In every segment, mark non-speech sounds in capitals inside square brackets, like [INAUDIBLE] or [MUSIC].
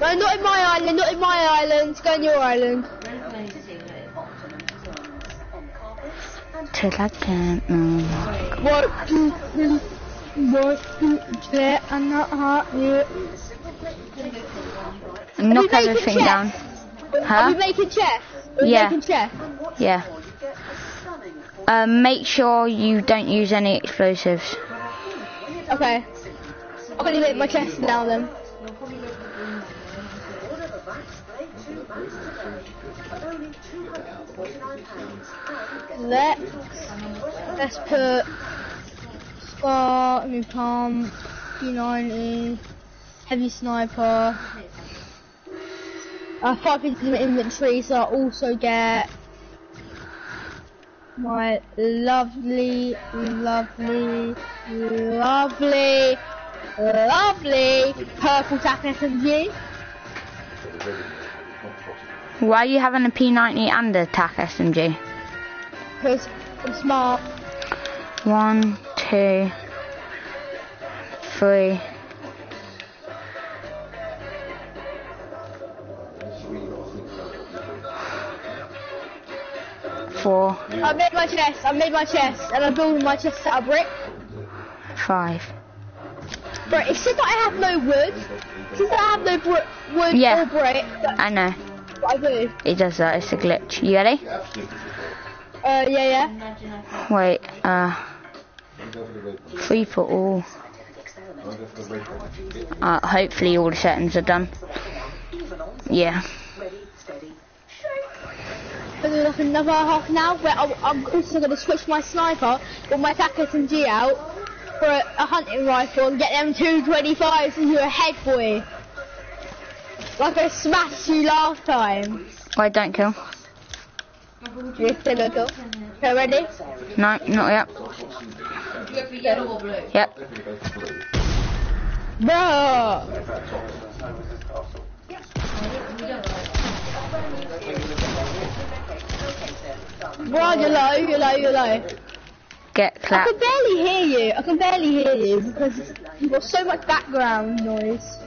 No, not in my island, not in my island. Go on your island. Till I can't no more. What do you, what do you say? Not hot yet. Knock everything down. Are we making chess? Are Yeah. making chess? Yeah. Um, make sure you don't use any explosives. Okay. I'm gonna make my chest now then. Let's let's put Scar, new pump, P90, heavy sniper. Uh, five in the inventory, so I also get my lovely, lovely, lovely, lovely purple TAC SMG. Why are you having a P90 and a TAC SMG? Because I'm smart. One, two, three. Four, I made my chest, I made my chest, and I'm building my chest out of brick. five. But it says that I have no wood. It says that I have no wood Yeah. or brick. I know. I do. It does that. It's a glitch. You ready? Uh, yeah, yeah. Wait. Uh. Three for all. Uh, hopefully all the settings are done. Yeah. I'm doing like another half an hour where I'm, I'm also going to switch my sniper with my attack SMG out for a, a hunting rifle and get them 225s into a head boy. Like I smashed you last time. Wait, don't kill. We go. Okay, ready? No, not yet. Yep. Bro! Bro, you're low, you're low, you're low. Get I can barely hear you. I can barely hear you because you've got so much background noise.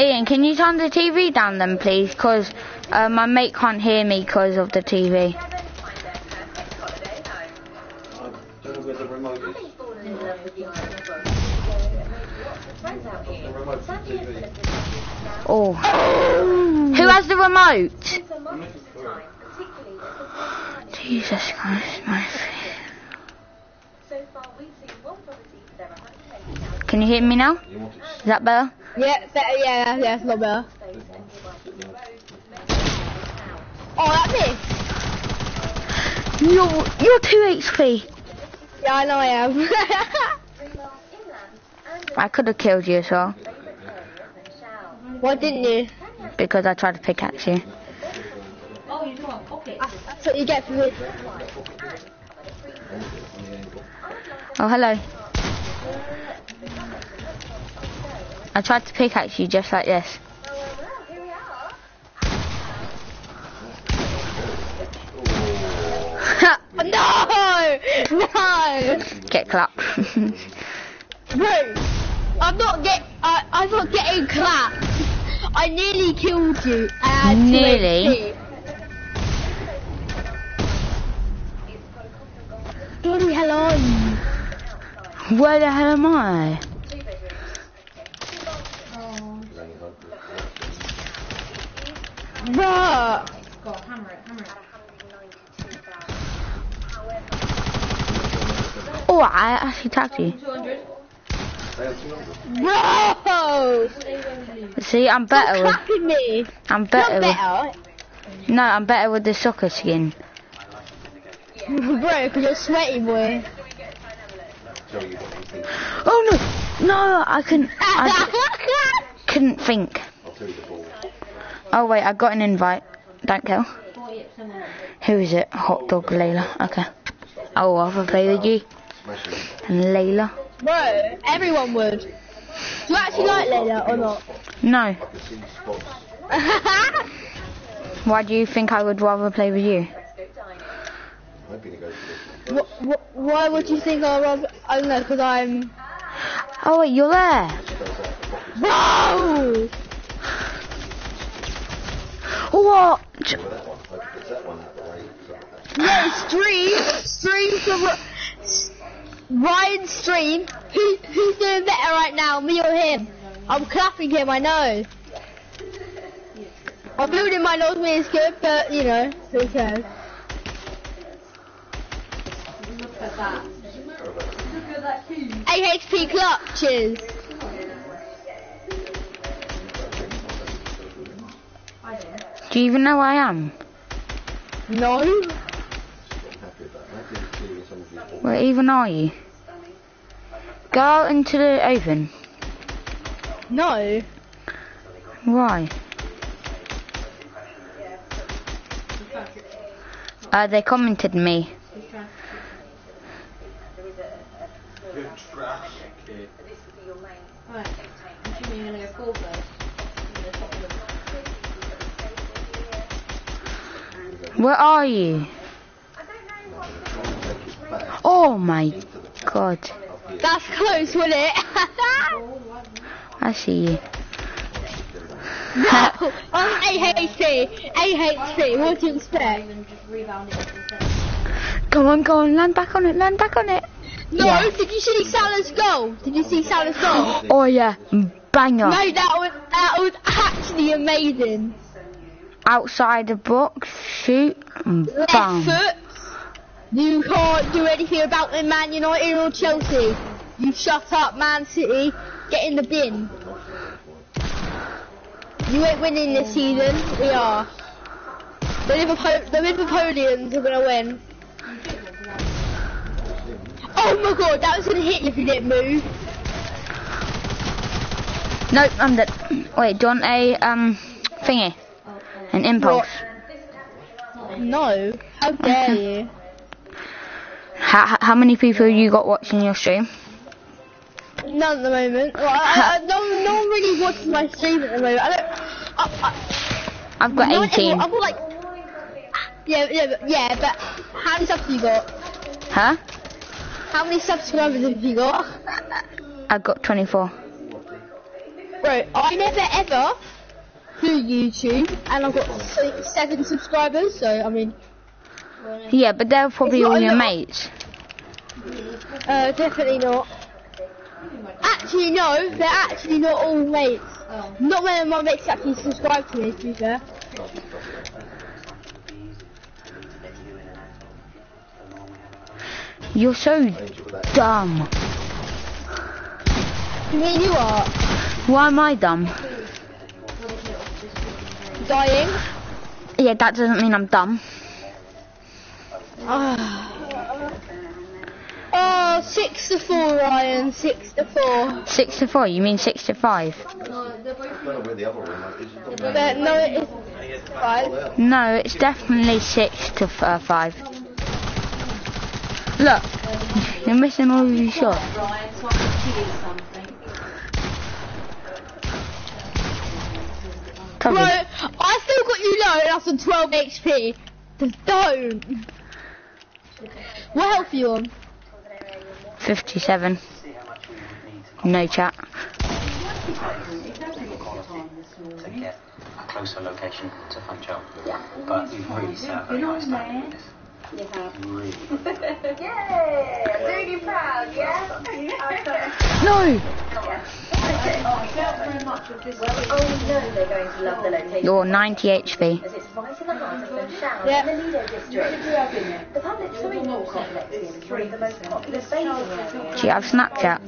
Ian, can you turn the TV down then, please? Because uh, my mate can't hear me because of the TV. Oh. Who has the remote? Jesus Christ, my Can you hear me now? Is that better? Yeah, better, yeah, yeah, it's a lot better. Oh, that me? You're, you're 2 HP. Yeah, I know I am. [LAUGHS] I could have killed you as well. Why didn't you? Because I tried to pickaxe you. Oh, you know, okay. That's what you get for me. Oh, hello. I tried to pickaxe you just like this. [LAUGHS] no! No! Get clapped. Bro, I'm not get. I, I'm not getting clapped. I nearly killed you. And I had two Nearly? Bloody hell on you. Where the hell am I? Bruh. Oh, I actually tagged you. Bro! See, I'm Stop better with. clapping me. I'm better with. better. No, I'm better with the soccer skin. Bro, because you're sweaty, boy. tell you what you? Oh no, no, I couldn't. [LAUGHS] I couldn't think. I'll tell you the ball. Oh wait, I got an invite. Don't kill. Who is it? Hot dog Layla. Okay. Oh, I'll rather play with you and Layla. Bro, everyone would. Do you actually like Layla or not? No. I can see spots. Why do you think I would rather play with you? Maybe they go for Wh- wh- why would you think I'd rather... I don't know, because I'm... Oh wait, you're there. this. She goes out the box. Bro! What? With that one, I put that one out the way. So- Yeah, stream, stream for Ri- Ryan stream. Who, who's doing better right now, me or him? I'm clapping him, I know. I'm building my nose is good, but you know, who cares? AHP clutches. Do you even know where I am? No. I'm happy with that. That didn't see me some of you bought. Where even are you? Go out into the oven. No. Why? Uh, they commented me. Where are you? Oh my god. That's close, wasn't it? [LAUGHS] I see you. no. I'm oh, AHP. AHP. What do you expect? Come on, go on, land back on it, land back on it. No. Yeah. Did you see Salah's goal? Did you see Salah's goal? Oh yeah, banger. No, that was that was actually amazing. Outside the box, shoot, and Left foot. You can't do anything about it, Man United or Chelsea. You shut up, Man City. Get in the bin. You ain't winning this season. We are. The Liverpool, the Liverpoolians are gonna win. Oh my god, that was gonna hit you if you didn't move. Nope, I'm dead. Wait, do you want a um thingy? An impulse. No, how dare you? How, how many people you got watching your stream? None at the moment. Well, I, I, no, no one really watches my stream at the moment. I don't. I, I, I've got no 18. ever- I've got like. Yeah, yeah, but, yeah, but how many subs have you got? Huh? How many subscribers have you got? I've got 24. Bro, I never ever do YouTube, and I've got six, seven subscribers. So I mean, Yeah, but they're probably all your lot. mates. uh, definitely not. Actually, no, they're actually not all mates. Not many of my mates actually subscribe to me. To be fair. You're so dumb. You mean you are Why am I dumb? Dying? Yeah, that doesn't mean I'm dumb. Ah. Oh, six to four, Ryan. Six to four. Six to four, you mean six to five? I don't know the other one is. It's not But no, it's five. No, it's definitely six to uh, five. Look, you're missing all of your shots. Bro, Toby, I still got you low, and that's on 12 HP. Just don't. What health are you on? 57. No chat. to get a closer location to Funchal. But you've really set a very high standard with this. Really. No! You're 90 HP. It's right in the heart of Funchal, Yeah. in the Lido district. The public swimming pool complex is one of the most popular bathing areas. Do you have Snapchat?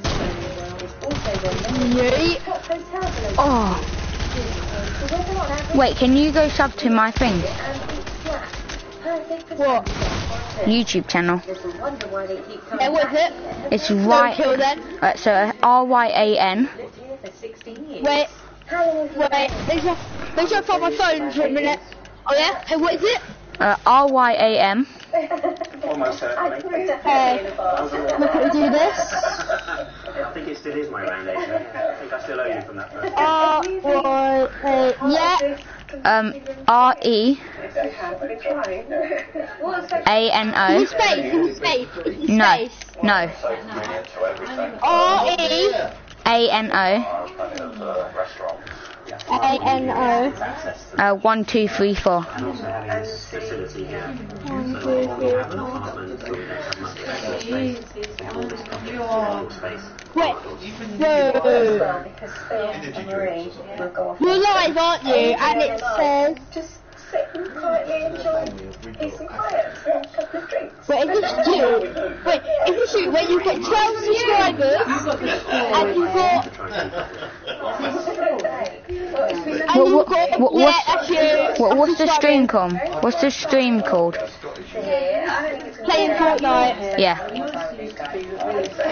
It's also one of Yeet. the top hotels in the Oh, The weather on average wait, can you go sub to my thing? and it's flat. Perfect for What? YouTube channel. Little wonder why they keep coming Hey, what is it? It's Don't right. kill then. Uh, so R Y A N. lived here for 16 years. Wait, How long have you wait. Make sure, make sure I find my phone for a minute. Oh yeah? Hey, what is it? Uh, R Y A M. Almost certainly. Hey, look at do this. I think it still is my round. I think I still owe you from that first. R Y A. Yeah. Um, R E A N Is O. it space? Is it space? No, no. R E A N O. A A N O. Uh, one, two, three, four. and also having this facility here. One, So two, you three. have an apartment so we don't have much extra space. We have all this comfortable space. Wait. Whoa. Because Phil and Marie will go off. You're live, aren't you? And it says. Just sit and quietly enjoy peace and quiet for a couple of drinks. Wait, is this you? Wait, is this you? When you've got 12 subscribers and you've got. And What- you've what- got. what- yeah, what's- that's you. What, what's the stream called? What's the stream called? Playing Fortnite. Yeah.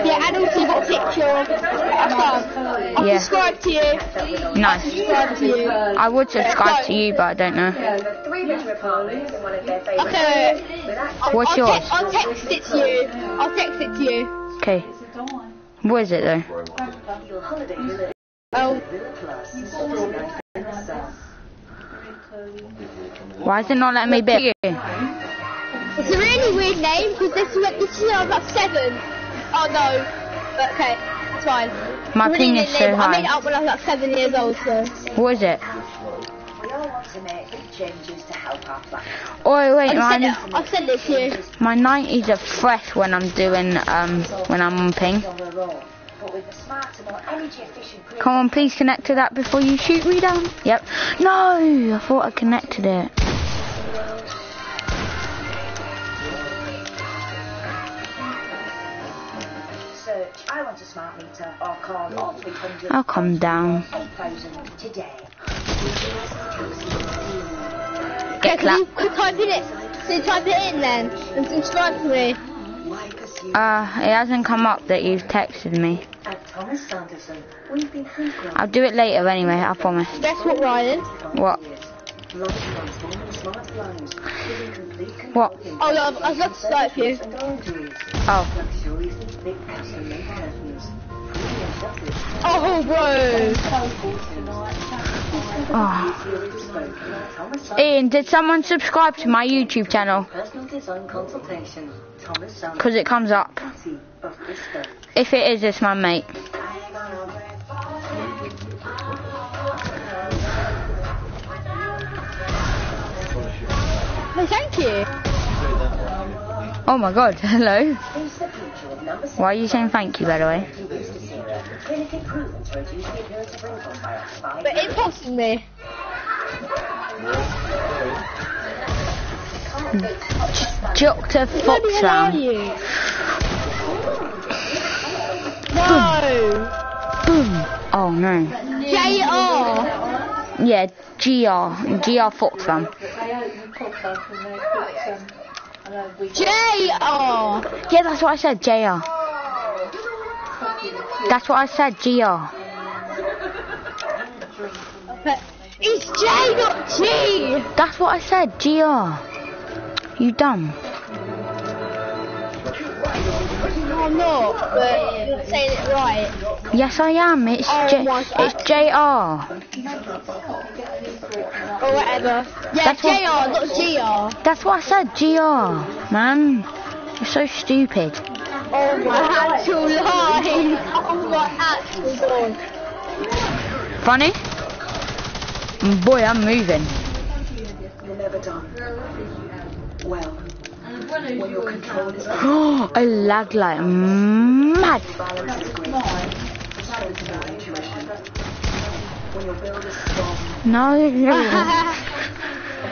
Yeah, and also got a picture of a. I'll Yeah. subscribe to you. Nice. Subscribe to you. I would subscribe to you, but I don't know. Three bedroom apartments in one of their favourite Okay. I'll, What's I'll yours? Te- I'll text it to you. I'll text it to you. Okay. What is it though? Your holiday villa Oh, Villa Plus. in the south. Why is it not letting me be it's a really weird name because this is this is about seven. Oh no. But okay, it's fine. My It's a really penis weird so name. I made it up when I was like seven years old. So. What is it? We all want to make changes to help our planet. Oh wait, I've send my, it. I'll send it to you. my 90s are fresh when I'm doing um when I'm on ping. On the road, but with a smarter, more energy efficient grid. Come on, please connect to that before you shoot me down. Yep. No, I thought I connected it. I want a smart meter or call 0300 I'll come down. 8000 today. Okay, Get can you clap. could type in it? So type it in then and subscribe to me. Uh, it hasn't come up that you've texted me. at Thomas Sanderson? We've been frequent. I'll do it later anyway, I promise. Guess what, Ryan? What? Launching on small smart lines, giving complete control What? Oh, no, I've- I've got to Skype you. Oh. Luxuries, big excellent curtains. Premium chocolate, Oh, bro. Oh. really bespoke. Thomas Sanderson. Ian, did someone subscribe to my YouTube channel? Personal design consultation. Thomas Sanderson. Because it comes up. City of Bristol. If it is, it's my mate. Hey, thank you. Oh my god, [LAUGHS] hello. Is the future of number Why are you saying thank you, by the way? Clinically proven to reduce the appearance of wrinkles by up to five But impossibly. Dr. Bloody hell Foxram. No. Boom. Oh no. J-R. Yeah, GR. GR Foxram. J-R. Yeah, that's what I said, JR. That's what I said, GR. But It's J, not G. That's what I said, GR. You dumb. I'm not, but you're saying it right. Yes, I am. It's Oh J- it's JR. Or whatever. Yeah, That's what- JR, not GR. That's what I said, GR. Man, you're so stupid. Oh my actual line. Oh my actual god. Funny? Boy, I'm moving. [GASPS] You're never done. Well, when your control is I lag like mad. balance is great. Strengthen your intuition. When your build is strong No. and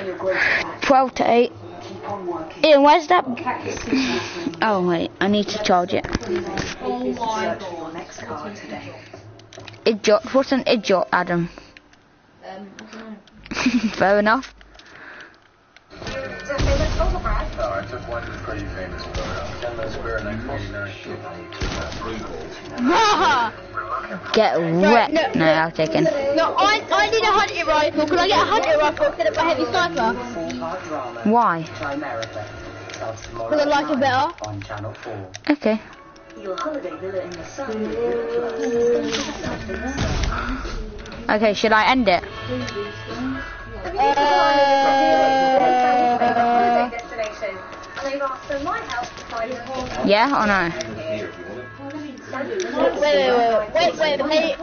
your growth fast, 12 to 8. Keep. Ian, where's that? Oh, wait, I need to charge it. Search for your next card today. Idiot. What's an idiot, Adam? [LAUGHS] Fair enough. [LAUGHS] [LAUGHS] No, I took one pretty famous photo. Tiananmen Square, 1989. Get wet. no, No, I'll take it. No, I, I need a hunting rifle. Can I get a hunting rifle instead of a heavy sniper? Why? Because I like it better. On Channel 4. Okay. Your holiday villa in the sun with Villa Plus is going to be something else. Okay, should I end it? Uh, destination. And they've asked for my help to find a Yeah or no? Wait, wait, wait, wait, wait.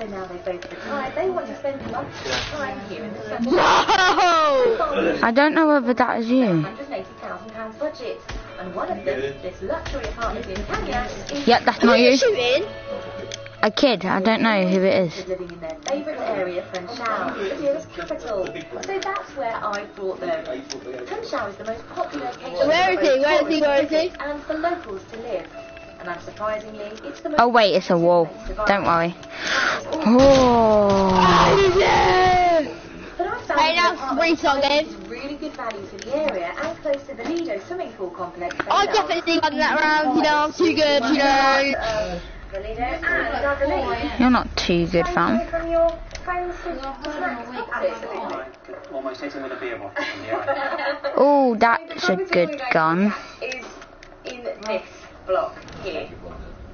So now they both retired. They want to spend lots time here in the sunshine. Whoa! I don't know whether that is you. £180,000 budget. And one of them, this luxury apartment in Kenya, Yep, that's not you? A kid. I don't know who it is. living in their favourite area, Funchal, the nearest capital. So that's where I brought them. Funchal is the most popular location Where is for he? Where is he? Where is he? And for locals to live. And unsurprisingly, it's the most Oh wait, it's a wall. Don't worry. Oh. But I found Hey, now the apartment resong price game. is really good value for the area and close to the Lido swimming pool complex. I've definitely done that round, you know, I'm too good, you know. Um, You're not too good, fam. Oh, that's a good gun. Is in this block here.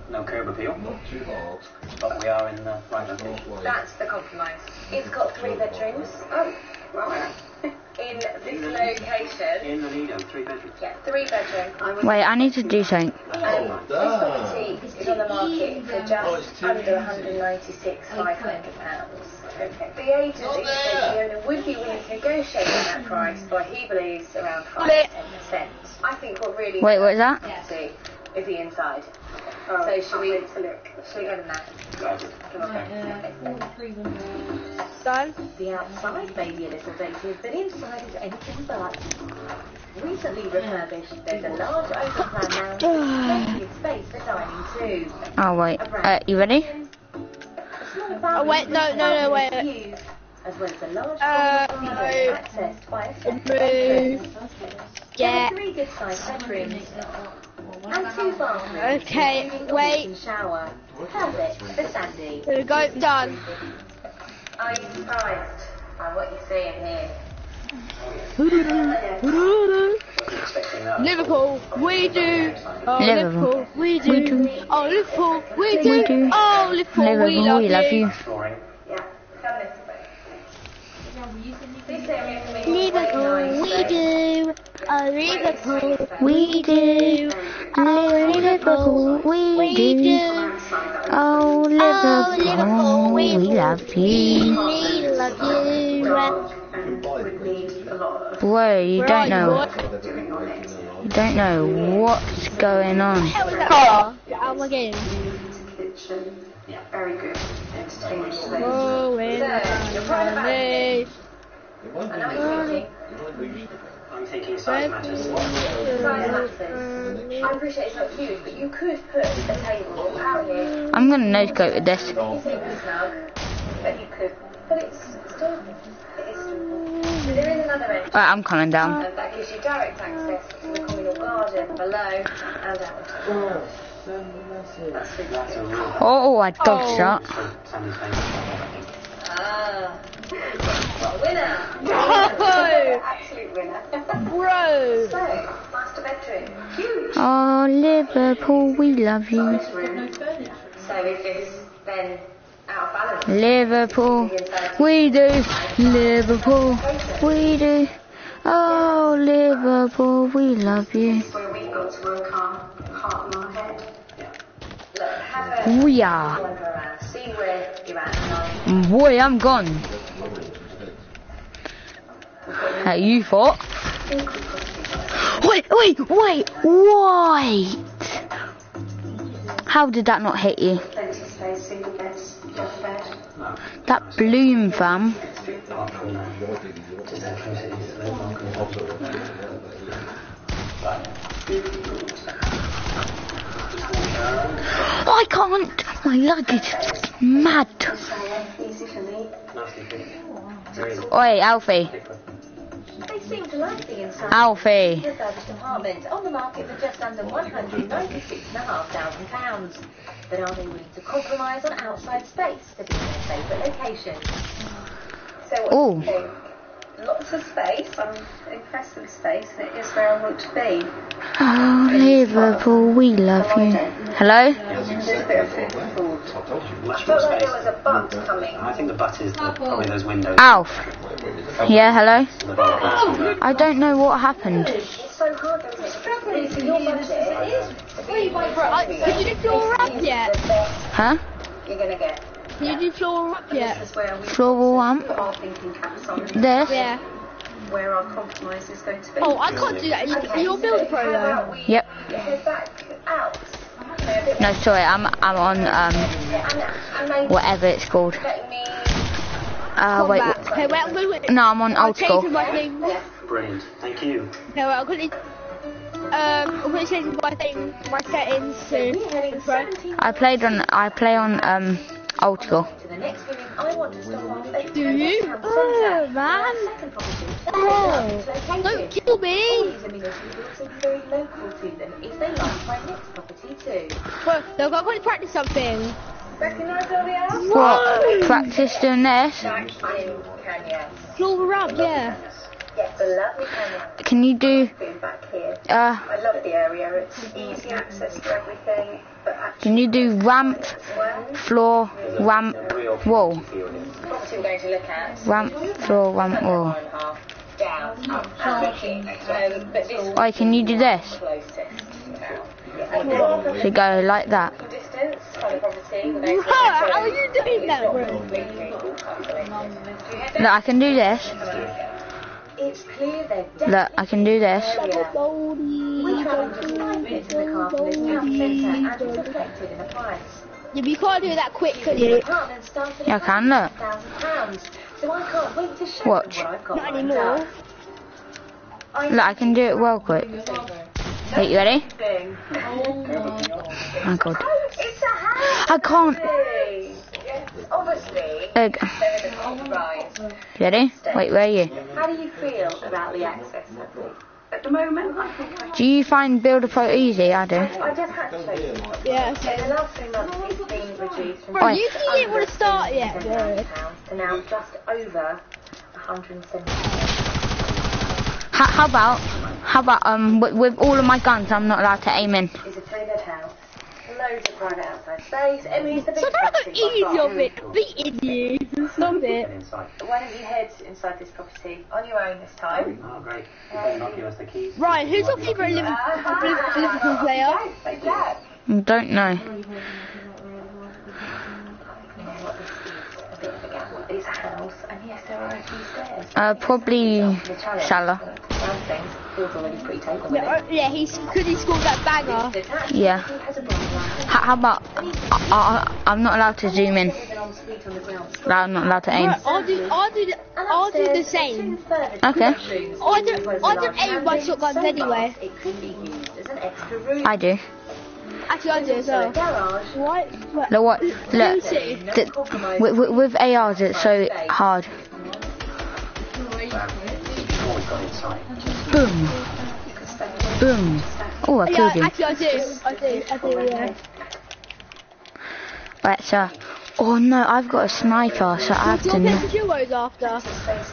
No curb appeal, Too hard. but we are in the right location. That's the compromise. It's got three bedrooms. Oh, right. In this location. In the Lido, three bedrooms. Yeah, three bedroom. I would Wait, I need to do something. Um, this property is on the market for just under 196 500 pounds. Okay. The agent said the owner would be willing to negotiate on that price, but he believes around 5 to 10 percent. I think what really Wait, what is that? see is the inside. So should we look? Should we go to that? Come on. Done. The outside may be a little dated, but inside is anything but. Recently refurbished, there's a large open plan lounge, plenty of space for dining too. Oh wait. Uh, you ready? Oh, wait, no, no, no, wait. Views, as well as a large Uh, common no. window accessed by a separate Move. entrance. Yeah. There are three good sized bedrooms and two bathrooms. Okay, wait. shower. Perfect for Sandy. There we go, done. Are you surprised by what you see in here? Liverpool, oh, we do. Oh, Liverpool. We do. We do. Oh, Liverpool, we do. Oh, Liverpool, Liverpool, we love, we love you. Flooring. Yeah, come this way. This area for me is quite Liverpool, we do. Oh, Liverpool, We do. Liverpool, we we do. Oh, Liverpool, we love you. We love you. Would need a lot of Bro, you don't know. boy? doing on it. You don't know what's going on. Hell was that car? Get out of my game. Kitchen. Very good. Entertaining space. Oh, in I'm thinking size matters. Size matters. I appreciate it's not huge, but you could put a table out here. I'm gonna nose coat with this. It's even snug, but you could. But it's still. It is still. There is another entrance. Right, I'm coming down. And that gives you direct access to the communal garden below and out. That's it. That's a real Oh, I dodged Oh. that. Sandy's famous, I think. Ah. Winner! No! Absolute winner. Bro! so, master bedroom. Huge. Oh, Liverpool, we love you. So is this then out of balance? Liverpool, we do. Liverpool, we do. Oh, Liverpool, we love you. We are. Boy, I'm gone. Hey, you thought? Wait, wait, wait, wait. How did that not hit you? Plenty of space, single beds, double bed. That bloom, fam. Apart from that, just entrances to the welcome. I can't. My luggage is mad. Easy for me. Nicely fitted. Very Oi, Alfie. They seem to like the inside. Alfie. refurbished apartment on the market for just under £196,500. But are they willing to compromise on outside space to be in their favourite location? So what Ooh. do you think? Lots of space. I'm impressed with the space and it is where I want to be. Oh, Liverpool, we love you. Hello? There's a bit of food for thought. much I more felt like space. there was a butt coming. I think the butt is the, probably those windows. Alf. Yeah, hello? I don't know what happened. It's so hard though, isn't? Struggling for your budget. It is. Bro, did you do your rap yet? Huh? You're going to get. Can you do floor up yet? Where we Floral ramp. put our thinking caps on. This. Yeah. Where our compromise is going to be. Oh, I can't do that. You- You're builder pro How though. about we Yep. head back out? You know, a bit No, sorry, I'm I'm on um and, and maybe whatever it's called. letting Uh, wait. Combat. Okay, wait, I'm going to No, I'm on I'll old change school. my thing. Brilliant. Thank you. wait, I'm going to. Um, I'm going to change my thing, my settings to. I played on I play on um old school. to the next meeting. I want to stop off Do you? Town Oh, Centre. man. Second property. Oh, Located. don't kill me. These amenities will also be very local to them if they like my next property too. Well, look, I'm going to practice something. Recognise all the house? What? Practice doing this? Back in Kenya. Floor up, yeah. Yes, a lovely Kenya. Can you do Being back here. uh I love the area. It's easy access to everything, can you do ramp, floor, ramp, wall? property we're going to look at. Ramp, floor, ramp, wall. One and a half down, up, and um, but this Wait, can you do this? closest So go like that. Distance on the property. We're going to How, how are you doing that, bro? Look, I can do this. It's clear they're Look, I can do this. We travel just five minutes in the car from this town centre and it's reflected in the price. Yeah, but you can't do it that quick, can you? Apartment starts at Yeah, I can, look. So I can't wait to show Watch. them what I've got Not anymore. Look, I can do it well quick. Wait, you ready? Oh my god. Oh, oh, it's a house. I can't. Yes, obviously. Look, There is a compromise. you ready? Wait, where are you? How do you feel about the access? At the moment, I think I, Do you find Builder Pro easy? I do. I just had to. Yeah, In okay. the last three months, it's been reduced from Bro, you you didn't want to start yet, bro. to now just over 170. How, how about, how about um with, with all of my guns, I'm not allowed to aim in. It's a three-bed house. Loads of private outside space. I mean, it's the So biggest that's property not easy by far. of it. Beating you. Stop Get it. inside. Why don't you head inside this property on your own this time? Oh, great. You not give us the keys. Ryan, who's your favourite Liverpool, Liverpool player? Say. Don't know. You know what this is? A bit of a gamble. It's a house, and yes, there are a few stairs. Uh, probably The Salah. Around things feels already pretty taken with Yeah, it. yeah, he's because he scored that banger. Yeah. it has a bottom line. How, how about, I, I, I'm not allowed to zoom in. With an ensuite on the ground floor. I'm not allowed to aim. Right, I'll do, I'll do, the, I'll do the same. Okay. Oh, I don't- I don't aim by shotguns anyway. vast It could be used as an extra room. I do. Actually, I do as well. What? what? Look what, look, Lucy. th- with, with, with ARs it's so hard. Boom. Boom. Oh, I Yeah, killed him. actually, I do. I do. I do. Yeah. Right, so, oh no, I've got a sniper, so I have Do you to, want to kn- play some duos after?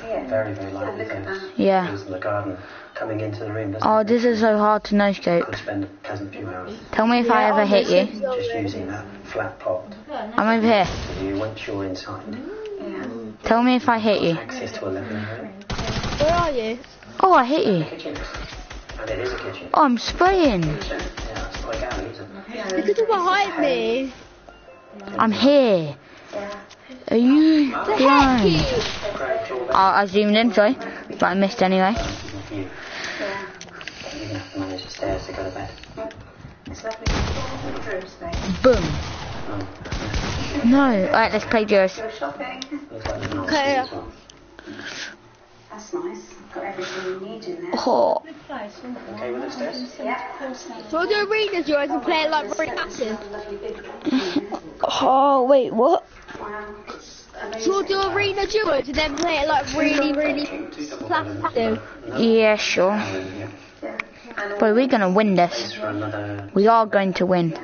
Here. very, very lively things. yeah. There's the garden coming into the room, Oh, this is so hard to no scope. Could spend a pleasant few hours Tell me if I ever hit you. just using that flat pot. I'm over here. You, once you're inside, Tell me if I hit you. Access to a living room, Where are you? Oh, I hit you. kitchen. And it is a kitchen. Oh, I'm spraying. Yeah, it's like alley, isn't it? Because you're behind me. I'm here. Are you blind? Oh, I zoomed in, sorry. But I missed anyway. For you. You're going to have to manage the stairs to go to bed. It's lovely. Bedroom space. Boom. No. Alright, let's play duos. Go shopping. looks like there's an Okay. Ensuite as well. That's nice. Got everything you need in there. Oh, Okay with the stairs? Yeah. So we'll do arena duos and play it like very active. [LAUGHS] oh wait, what? Wow. So we'll do arena duos and then play it like really, really active. Yeah, sure. But we're gonna win this. It's for another We are going to win.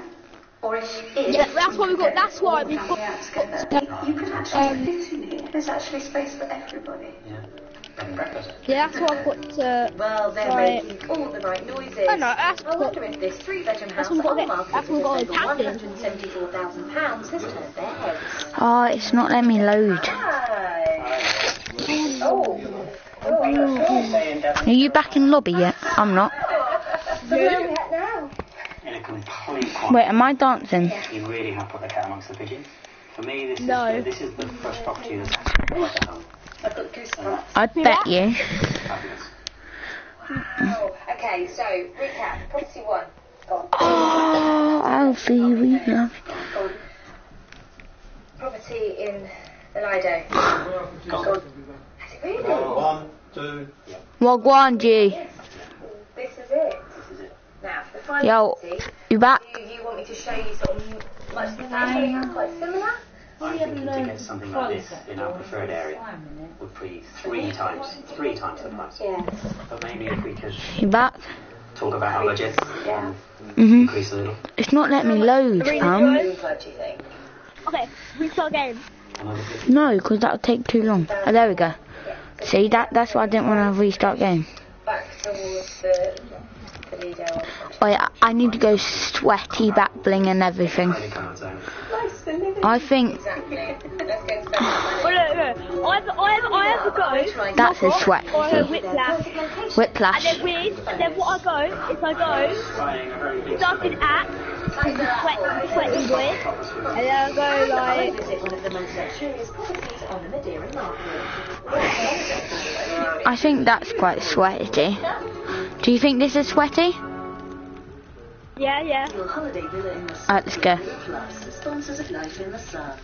Or if, if Yeah, that's why we got. That's why we got. out um, you can actually fit in here. There's actually space for everybody. yeah, bed and breakfast. Yeah, that's what I got. Uh, Well, they're Right. making all the right noises. Oh, no, that's I wonder if this three-bedroom house what got on the there. market That's for what we just got over attacking. £174,000 has turned their heads. Oh, it's not letting me load. Oh. Oh, I'm not sure. Are you back in lobby yet? I'm not. So where are we at now? In a complete quiet. Wait, am I dancing? You really have put the cat amongst the pigeons. For me, this No. is the, this is the first property that's actually quite a home. I've got goosebumps. I bet you. Fabulous. Oh, okay, so recap. Property one. Gone. Oh, Alfie, we love Gone. Property in the Lido. Gone. Has it really? One, two, Wagwan G. This is it. This is it. Now, the final Yo, property. you back? Do you want me to show you sort of much the same, quite similar? I'm thinking to get something like this in our preferred area would be three times, three times the price. Yeah. But maybe if we could You back? talk about our budget and Mhm. increase a little. It's not letting me load, fam. What do you? Okay, restart game. Another. No, because that'll take too long. Oh, there we go. See, that that's why I didn't want to restart game. Back towards the, the Lido one. Wait, I, I need to go sweaty back bling and everything. Really come out zone. I think Exactly. Let's and Oh, look, look. I have, I have, to go. that's a sweat. A whiplash. And then with, and then what I go is I go, a starting at, sweat, sweating boy. And then I go like. I think that's quite sweaty. Do you think this is sweaty? Yeah, yeah. Your holiday villa in the Alright, let's go. Plus, sponsors of life in the sun.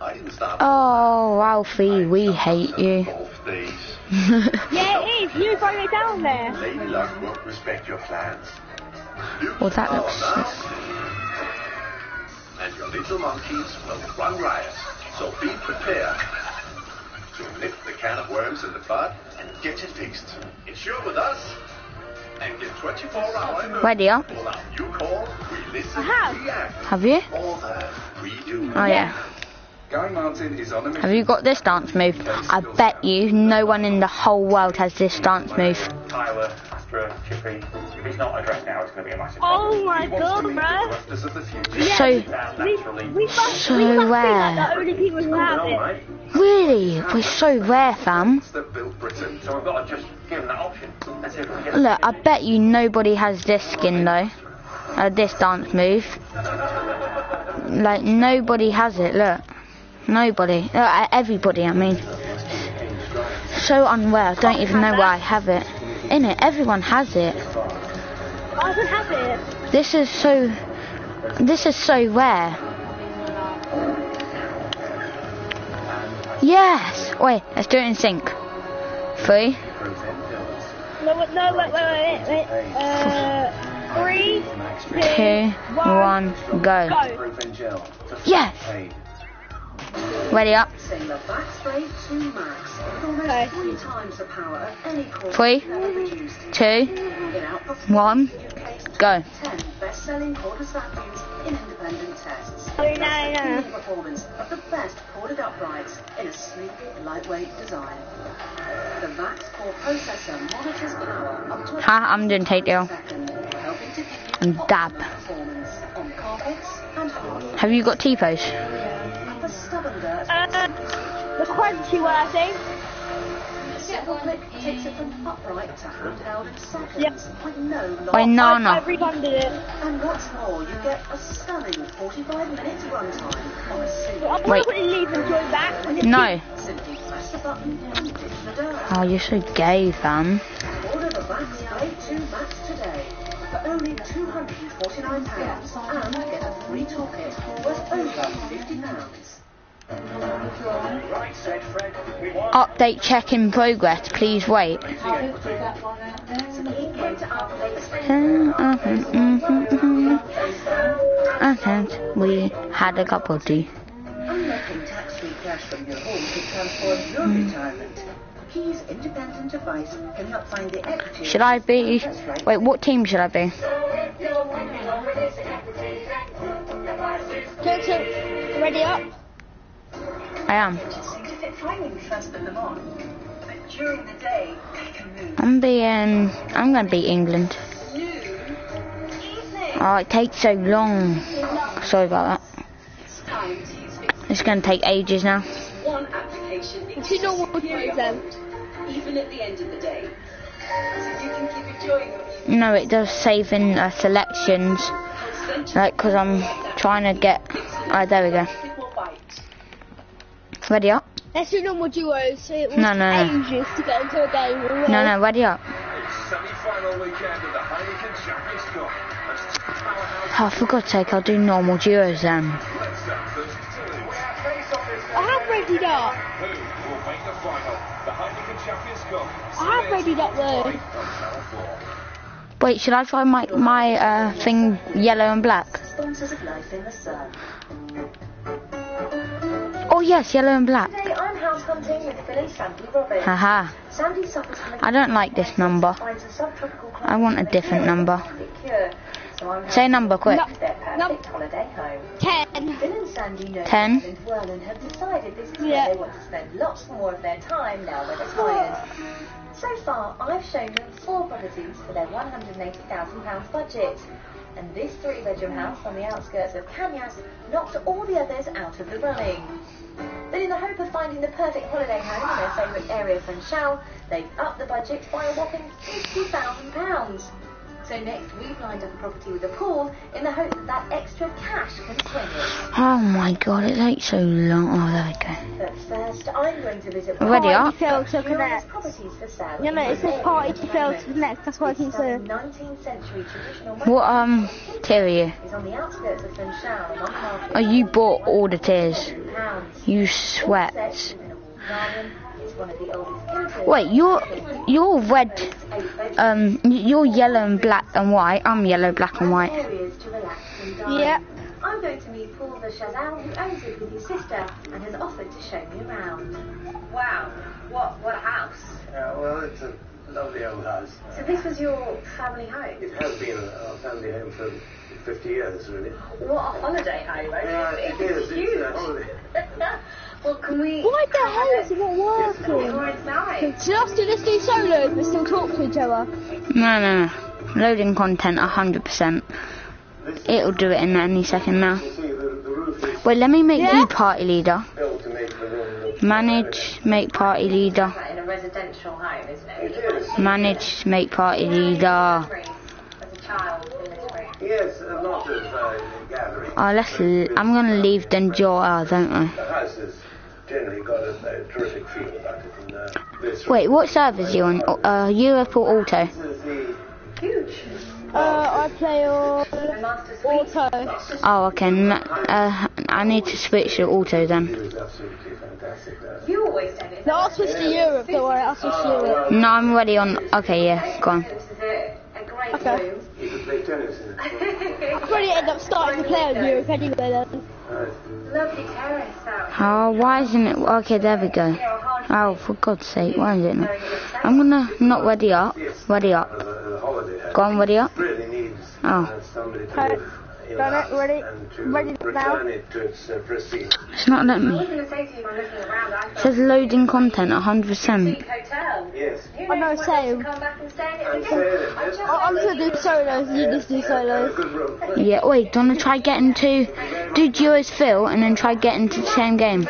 I didn't start Oh, Alfie, we hate you. [LAUGHS] Yeah, it is. You throw it down there. Lady Luck won't respect your plans. Well, that are looks- nasty. And your little monkeys will run riot. So be prepared to nip the can of worms in the bud and get it fixed. Insure with us and get 24 hour Ready up? You call, I have. Have you? All that we do. Oh yeah. Guy Martin is on a. Have you got this dance move? I bet you no one in the whole world has this dance move. Tyler, Chippy. If he's not addressed now, it's going to be a massive Oh problem. my god, to meet the bruh. thrusters of. So, We, naturally. we must, So we must rare. like only people who have All it. right. really? We're so rare, fam. Britain. So we've got to just give him that option. Let's see if we can get Look, I bet you nobody has this skin though. Uh, this dance move. Like, nobody has it, look. Nobody. Uh, everybody, I mean. So unrare, I don't even know why I have it. In it, everyone has it. I don't have it. This is so. This is so rare. Yes! Wait, let's do it in sync. Three, No, wait, no, wait, wait, wait, wait. Uh, three, two, one, go. go. Yes! Ready up. Sailor Vax Blade 2 Max. With almost Okay. three two, one, go. 10 best-selling cordless vacuums in independent tests. Oh, no, no. Ha, I'm doing takedown. And dab. Have you got T-pose? The stubborn dirt. Uh, the crunchy one, I think. Simple click takes it from upright to handheld in seconds Yep. with no loss. Wait, no, I, I no. refunded it. And what's more, you get a stunning 45 minutes runtime on a I'm single. Wait. going to leave and join back. No. Simply press the button and dish the dirt. Oh, you're so gay, fam. Order the Vax Blade 2 Max today for only £249 and get a free toolkit worth over £50. Update check in progress. Please wait. We had a cup of tea. Should I be? Wait, what team should I be? Ready up? I am. Seem to fit fine when you first put them on. But during the day, they can move. I'm being. I'm gonna beat England. Oh, it takes so long. Sorry about that. It's time to use Fix It's gonna take ages now. one application It's your normal even at the end of the day. So you can keep enjoying your evening. No, it does save in uh, selections. Like, cause I'm trying to get Alright, there we go. Ready up? Let's do normal duos. It was No, no, no. ages to get into a game. with No, no, ready up. Semi-final weekend the Heineken Champions Cup. And powerhouse Oh, for God's sake, I'll do normal duos then. Leicester versus Toulouse. Face-off is I have readied up. Who will make the final? The Heineken Champions Cup. I have readied up though. On Channel 4. Wait, should I try my, my uh, thing yellow and black? Oh yes, yellow and black. Today I'm house hunting with Phil and Sandy Roberts. Haha. Sandy suffers from I don't like this number. finds a subtropical climate I want a different number. cure. So I'm Say a number quick. No. their perfect Num- holiday home. Ten. Phil and Sandy know Ten. Well and have decided this is Yeah. where they want to spend lots more of their time now they're retired. So far, I've shown them four properties for their £180,000 budget. And this three-bedroom house on the outskirts of Canyas knocked all the others out of the running. But in the hope of finding the perfect holiday home in their favourite area of Funchal, they've upped the budget by a whopping £50,000. So next, we've lined up a property with a pool in the hope that that extra cash can swing it. Oh my god, it takes so long. Oh, there we go. But first, I'm going to visit Ready one up? Failed to connect. properties for sale. You know, in it says this party area. failed to connect. That's what I think so. 19th century traditional What um tier are you? is on the outskirts of Funchal and on the market. Oh, you bought all the tiers. You All sweat. Set within a walled garden. It's one of the oldest campers. Wait, you're you're red. Um, you're yellow and black and white. I'm yellow, black and white. Areas to relax and dine. Yeah. I'm going to meet Paul the Chazal, who owns it with his sister and has offered to show me around. Wow, what what a house! Yeah, well, it's a lovely old house. So this was your family home. It has been our family home for 50 years, really. What a holiday home! eh? Yeah, it is. huge. It's a holiday. [LAUGHS] well, can we? Why the hell is it not working? More inside. Let's do, let's do solos but still talk to each other. No, no, no. Loading content 100%. It'll do it in any second now. You see, the, the roof is Wait, let me make Yeah? you party leader. built to make the room look Manage, make party leader. In a residential home, isn't It it? is. Manage, make party leader. As a child in this room. Yes, a lot of uh, gathering. Oh, let's. L- I'm gonna leave the enjoy, don't I? The house has generally got a, a terrific feel about it. And, uh, Wait, what servers you on? Uh, Europe or Auto? This is the Huge. Uh, I play on The master suite. auto. Oh, okay. Uh, I need to switch to Auto then. view is absolutely fantastic. You always say this. No, I'll switch to Europe, don't worry, I'll switch to Europe. No, I'm already on. Okay, yeah, go on. This is a, a great Okay. could play tennis in it. [LAUGHS] I'll probably end up starting to play on Europe anyway then. Right. Lovely terrace out Oh, why isn't it? Okay, there we go. Oh, for God's sake, why is it not? I'm gonna not ready up. Ready up. Uh, the holiday home Go on, ready up. Oh. Somebody to Okay. live in Done the it, ready? and to Ready now? it to its uh, prestige. It's not letting I me. was going to say to you when looking around, I It says loading content 100%. Yes. You I know, what same. come back and stay it again. I that just I- I'm gonna do solos, you just do solos. [LAUGHS] Yeah, wait, do you wanna try getting to do duos fill and then try getting to the same game?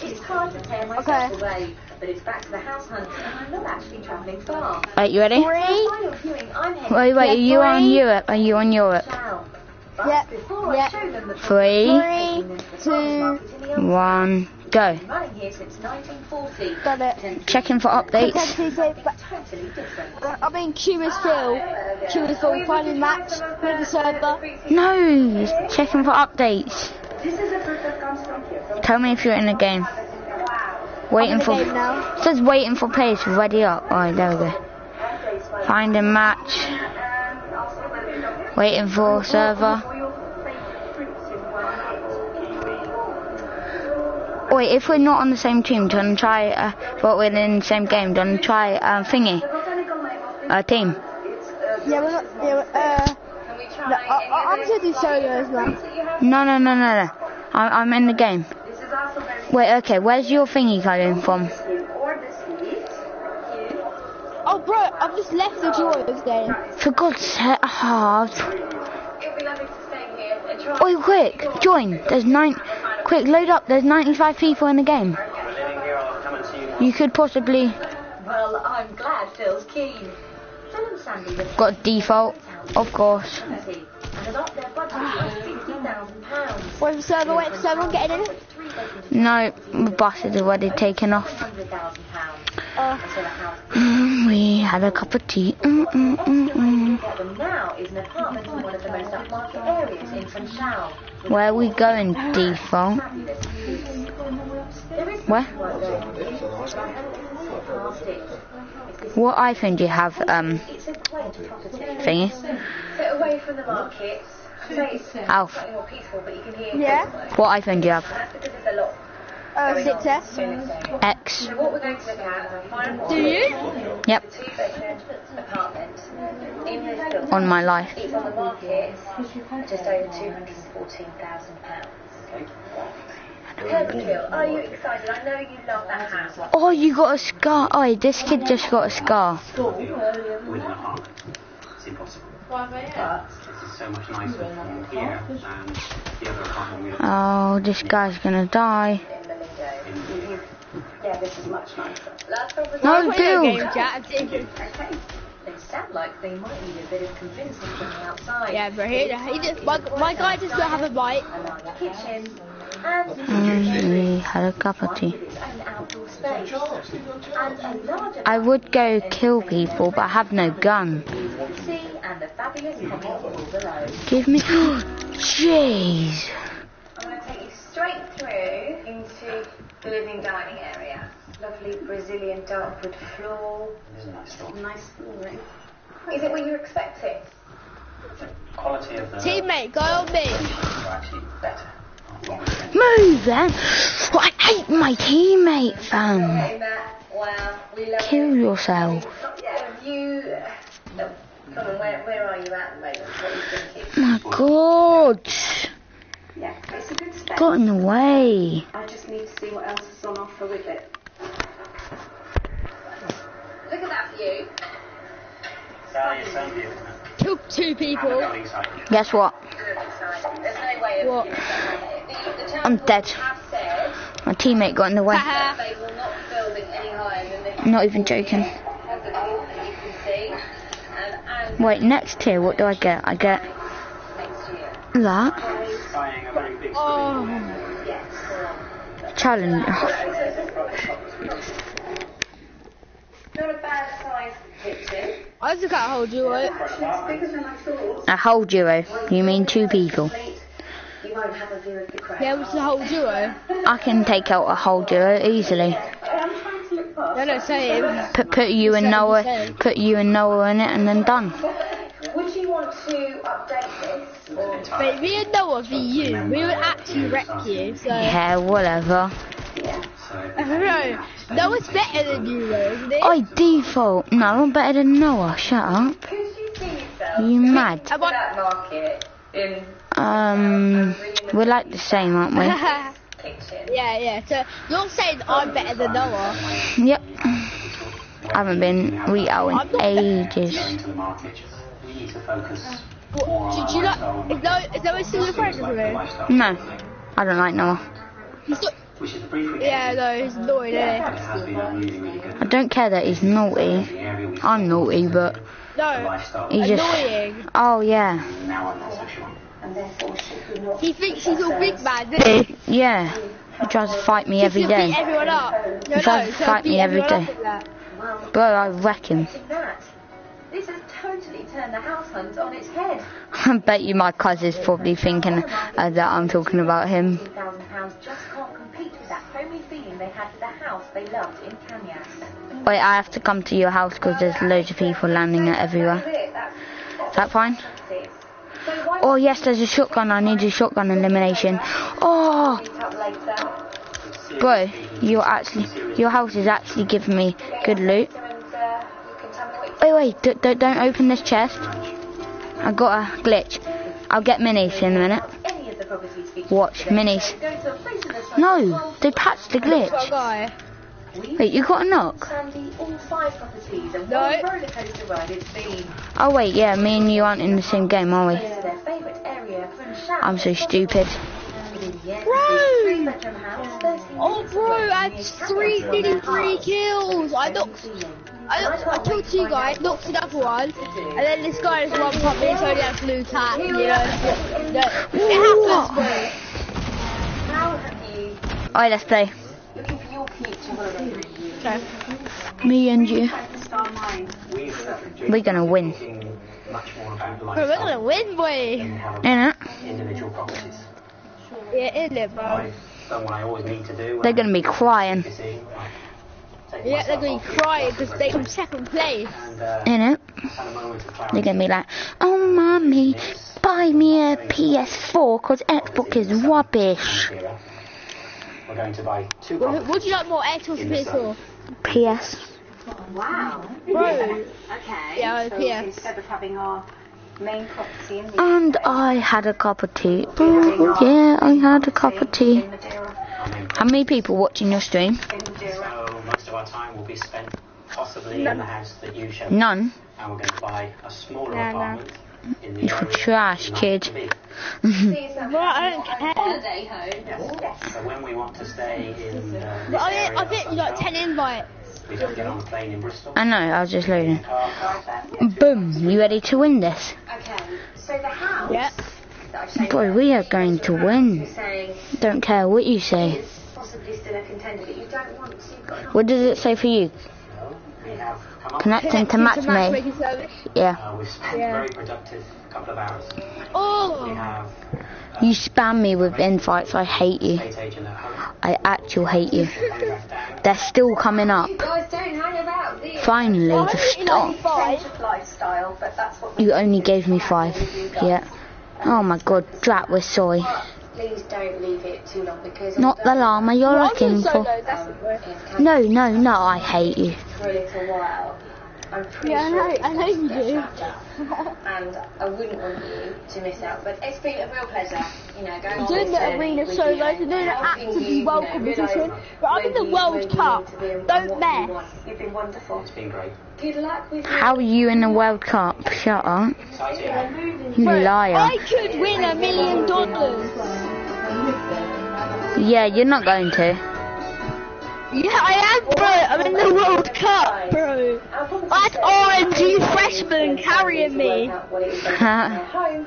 It's hard to tear myself Okay. away, but it's back to the house hunt, and I'm not actually travelling far. Wait, you ready? Three, Final viewing, I'm heading Wait, wait, Yeah, are you on. Europe? Are you on Europe? To Chow. But Yep, before yep. I show them the Three, three, two, one, go. running here since 1940. done it. Checking for updates. Potentially say, but totally uh, I mean, Q is Phil. Q is Phil, final match with the server. No, checking for updates. This is a proof that comes from here. From Tell me if you're in the game. Waiting the for. game now. It says waiting for players ready up. Alright, there we go. Find a match. Waiting for server. Wait, if we're not on the same team, then try. Uh, but we're in the same game, then try um, thingy. Uh, team. Yeah, we're not, yeah, uh, Can we try no, I, I, I'm gonna do solos, man. No, no, no, no, no. I, I'm in the game. This is also very Wait, okay. Where's your thingy coming from? Or the suite. Oh, bro, I've just left the duos game. For God's sake, oh, It'll be lovely to stay here and. Oi, quick, join. There's nine. Quick, load up. There's 95 people in the game. We're living here, I'll come and see you. You could possibly Well, I'm glad Phil's keen. Phil and Sandy got default, of course. in and adopt their budget of 50 £100,000. Wait server, wait for server, getting in. No, the bus has already taken off. £100,000 Oh, until a house we had a cup of tea. Mm, mm, mm, mm. now is an apartment in one of the most upmarket areas in Funchal. Where are we going, default? Where? one there, but I haven't past it. What iPhone do you have, um, It's a quaint property. thingy? So away from the markets, say it's Alf. peaceful, but you can hear Yeah. footsteps. What iPhone do you have? That's because a lot uh, 6S. in this. X. What we're going to look at is a final Do you? Yep, two bedroom apartment in this building. on my life. It's on the market just over two hundred and fourteen thousand pounds. Kirkhill, are you excited? I know you love that house. Oh, you got a scar. Oh, this kid just got a scar. Within a park. It's impossible. But this is so much nicer from here than the other apartment we looked Oh, this guy's gonna die. In Malindo. Yeah, this is much nicer. Last. No, dude. chat. and see if- Okay. They sound like they might need a bit of convincing from the outside. Yeah, bro. He, he just, my, my guy does not have a bite. Kitchen and Mm, we had a cup of tea. with its own outdoor space and a larger I would go kill people, but I have no gun. sea and the fabulous common pool below. Give me. Jeez. I'm going to take you straight through into the living dining area. Lovely Brazilian dark wood floor. Nice flooring. Is it what you expected? The quality of the Teammate, go on me. actually better. Move then. I hate my teammate, fam. Wow, we love Kill yourself. Yeah, you. Uh, no, come on, where, where are you at the moment? What are you thinking? My God. Yeah, it's a good spec. Got in the way. I just need to see what else is on offer with it. Look at that view. Sally, it's so beautiful, isn't it? Took two people. Guess what? Good exciting. There's no What? The, the I'm dead. said My teammate got in the way. Haha. they not be building any higher than this. Not even joking. Of the pool that you can see. And, and Wait, next tier, what do I get? I get that. A Oh, Challenge. Not a bad sized kitchen. I just can't hold you. Right? Actually, it's bigger than I thought. A whole eh? duo. You mean two people? You won't have a view of the crowd. Yeah, is a whole duo. I can take out a whole eh? duo easily. I'm trying to look past. No, no, say it. Put put you and Noah, put you and Noah in it, and then done. Would you want to update this? Or But me and Noah v you, we would actually wreck you. So Yeah, whatever. no, Noah's better than you, though, isn't he? I default. No, I'm better than Noah. Shut up. you see yourself You mad? Am for I- that market in Um, we're like the same, aren't we? [LAUGHS] kitchen? yeah, yeah. So you're saying I'm better than Noah? Yep. I haven't been real in ages. Going to the market. We need to focus more What, on did you our like? Is Noah, is Noah still your friend with me? No, I don't like Noah. He's not, Which is the brief we yeah, no, he's annoying, isn't It has been a really, really good. I don't care that he's naughty. The area we I'm naughty, but he? No, lifestyle. he just. Oh yeah. Now I'm not so sure. And therefore she could not He thinks he's all big man, doesn't he? Yeah. He tries to fight me every day. He'll beat everyone up. No, He tries no, to he'll fight me every day. everyone day. up with that. well Bro, I wreck him. This has totally turned the house hunt on its head. [LAUGHS] I bet you my cousin's probably thinking uh, that I'm talking about him. thousand pounds just can't compete with that homey feeling they had for the house they loved in Canyas. Wait, I have to come to your house because there's loads of people landing it everywhere. Is that fine? Oh yes, there's a shotgun. I need a shotgun elimination. Oh, bro, you're actually your house is actually giving me good loot. Wait, wait, d- d- don't open this chest. I got a glitch. I'll get minis in a minute. Watch, minis. No, they patched the glitch. Guy. Wait, you got a knock? Sandy, all five properties and No. one roller coaster ride it's been. Oh wait, yeah, me and you aren't in the same game, are we? This is their favourite area for a shower. I'm so stupid. Within the end, Bro! Oh, three bedroom house, 13 Oh, bro, away I from had three, Italian nearly three kills. I knocked. Ceiling. I, I killed two guys, knocked another one, and then this guy is one pop me, so he has blue tap, you know. Yeah, It happens, bro. How Alright, let's play. Okay. Me and you. focused on mine? We've We're gonna win. thinking much more about Bro, we're gonna win, boy. than how Innit? individual properties. Yeah, isn't it, bro? I've done what I always need to do. when They're gonna be crying. busy, like, take Yeah, they're gonna be cry because they come second place. and, uh, Innit? had a moment of clarity. They're gonna be like, oh mommy, buy me a PS4 cause Xbox is rubbish. We're going to buy two What, properties. what do you like more, X or PS4? PS. Wow. Bro. Okay. Yeah, so PS. instead of having our main property in the And I had a cup of tea. Ooh, yeah, I had a cup of tea. in Madeira, I mean, How many people watching your stream? in so most of our time will be spent possibly in the house that you show. None. And we're going to buy a smaller Nah, nah. apartment in the You're trash, kid. to be. Bro, I don't care. So when we want to stay in uh, But I, I think you got 10 invites. we don't get on plane in Bristol. I know, I was just loading. Boom, you ready to win this? Okay. So the house Yeah. that I've shown Boy, we are going to win. Don't care what you say. possibly still a contender, but you don't want to. You've got enough What does it say for you? We have come up Connecting to match me. service. Yeah. uh, we've spent Yeah. a very productive couple of hours. We Oh! have You spam me with invites, I hate you. estate agent at home. I actually hate you. coming back down. They're still coming up. You guys don't hang about. Finally, I'm just stop. 95. Change of lifestyle, but that's what we You only gave me five. Yeah. Oh my god, drat, we're sorry. Please don't leave it too long because Not the llama you're looking for. solo, that's it, bro. it can No, no, no, I hate you. for a little while. I'm pretty Yeah, I know- it's I know you do. and I wouldn't want you to miss out. But it's been a real pleasure, you know, going on doing this the journey arena with solo, you to and do the helping actively you, you well know, competition. But I'm in the World Cup. need to be and Don't mess. You You've been wonderful. It's been great. Good luck with How are you in the World Cup? Shut up. You liar. I could win a million dollars. Yeah, you're not going to. Yeah, I am, bro. I'm in the World Cup, bro. That's RNG freshman carrying me. What it is they want in their home.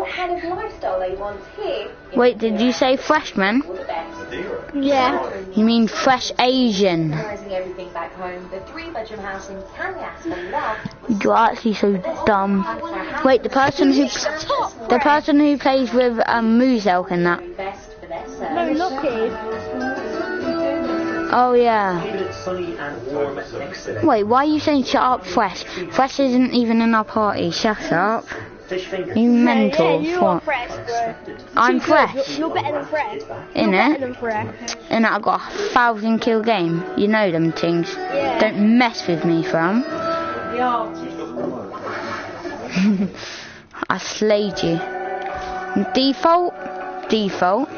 what kind of lifestyle they want here. Wait, did you say freshman? All the best. Yeah. You mean fresh Asian? Organising everything back home. The three-bedroom house in Tanyas. You're actually so dumb. Wait, the person who the person who plays with um Muselk in that. Best for their No, service. To yeah. Wait, why are you saying shut up, Fresh? Fresh isn't even in our party. Shut up. You Yeah, mental. yeah, are What? fresh. I'm fresh. you're better than fresh. In it. than fresh. And I got a thousand kill game. You know them things. Yeah. Don't mess with me, fam. [LAUGHS] I slayed you. Default, default,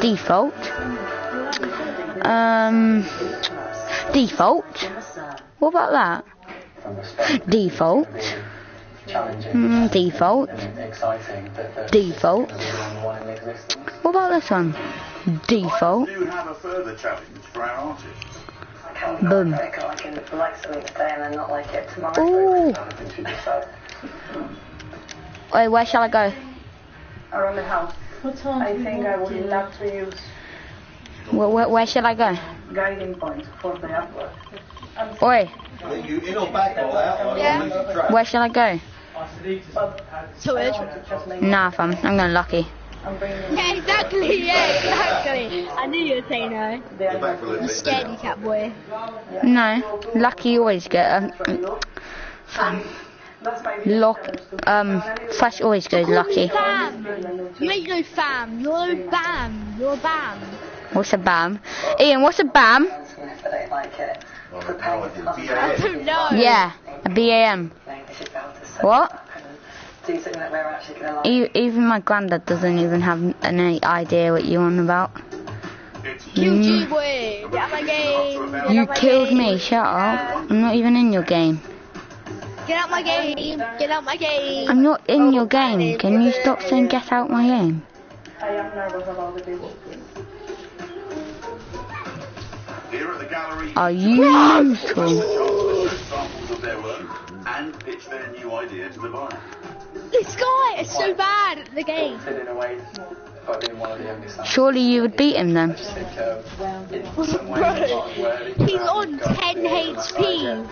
default. Um, default. What about that? From the start, Default. Mm, default. and exciting. That, that Default. is the only one in existence. What about this one? Default. do have a further challenge for our artists. Boom. I can like something today and then not like it tomorrow. Ooh. Wait, where shall I go? Around the house. I think I would love to use Where, where, where shall I go? guiding points for the upward. Oi, You in or back or out Yeah. leave the track? where shall I go? So it's. Nah, fam, I'm going lucky. Yeah, [LAUGHS] exactly. Yeah, exactly. I knew you would say no. Go back for a little bit. Scaredy cat boy. No, lucky always get um, fam. Lock, um, Fresh always goes lucky. Bam. You ain't no fam. You're no bam. You're bam. What's a bam? Ian, what's a bam? If I don't like it, no, I didn't. I BAS. don't know. Yeah, a BAM. they should be able to set What? up and do something that we're actually going to like. E- even my granddad doesn't even have any idea what you're on about. It's Kill mm. G. Get out my game. You killed me, shut up. I'm not even in your game. Get out my game. Get out my game. I'm not in your game. Can you stop saying get out my game? I am nervous about the their work and pitch their new idea to the buyer. This guy is so bad at the game. in a way, if I'd been one of the youngest sons, Surely you would beat him then. I just think in some ways, Bro, like where they he's on 10 big and that HP.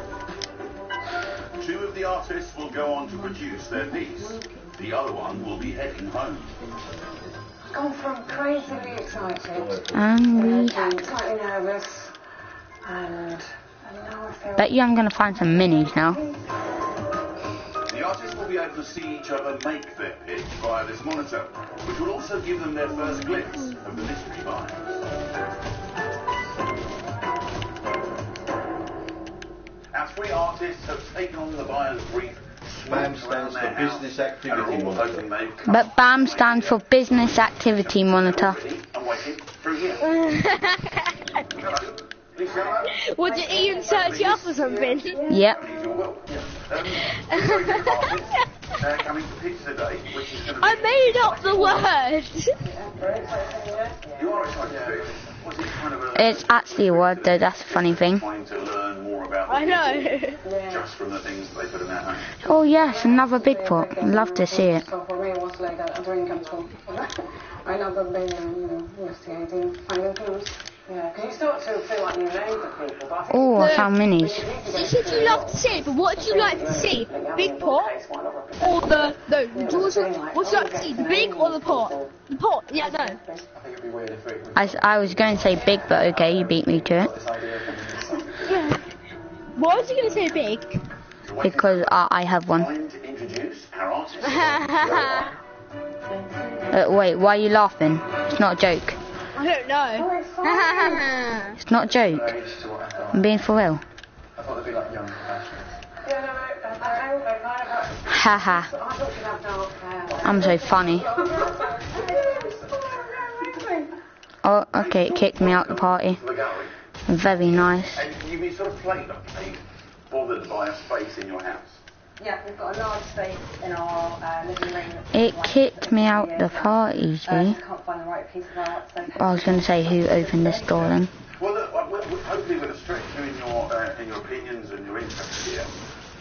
Two of the artists will go on to produce their piece. The other one will be heading home. Gone from crazily excited And we to slightly nervous and, and I bet you I'm gonna find some minis now. The artists will be able to see each other make their pitch via this monitor, which will also give them their first glimpse of the mystery buyer. Our three artists have taken on the buyer's brief, BAM smoke around stands their for house, Business and Activity are all Monitor. hoping they've come But BAM stands for Business Activity Monitor. [LAUGHS] I'm waiting through here. Hello, please you up. What did Ian search you up or something? Yep. Please, you're welcome. We're very good artists, coming to pitch today, which is going to be... I made up the word. You are excited to do Was it kind of a... It's actually a word though, that's a funny thing. Trying to learn more about the I know. just from the things they put in their homes. Oh yes, another big pot. Love to see it. So for me, it was like a, a dream come true. I love the being, investigating, finding clues. Yeah, because you start to feel like you know the people, but I Oh, I found minis. You said you love to see it, but what would you like to see? Big pot or the no? do you also- What you like to see? The big or the pot? The pot. Yeah, no. I think it'd be weird if it was I, s- I was going to say big, but okay, you beat me to it. this idea of something Yeah. Why was you gonna say big? Because I, I have one. Time to introduce our artist. I [LAUGHS] Uh, wait, why are you laughing? It's not a joke. Don't know. Oh, [LAUGHS] it's not a joke. age to what I thought. I'm being for real. I thought they'd be like young professionals. I, I, I kind of, Haha. I thought you'd have dark hair. I'm so funny. [LAUGHS] Oh, okay, it kicked me out the party. Very nice. And you've sort of played, okay, bothered by a space in your house. Yeah, we've got a large space in our uh, living room. that's It kicked me out 50 the party, Uh, see? can't find the right piece of art, so I was going to say who opened this door then. Well, look, uh, we- we- hopefully with a stretch you in your uh, in your opinions and your interests here.